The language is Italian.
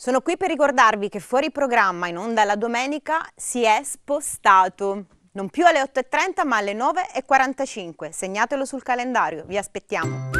Sono qui per ricordarvi che fuori programma in onda la domenica si è spostato. Non più alle 8.30 ma alle 9.45. Segnatelo sul calendario, vi aspettiamo.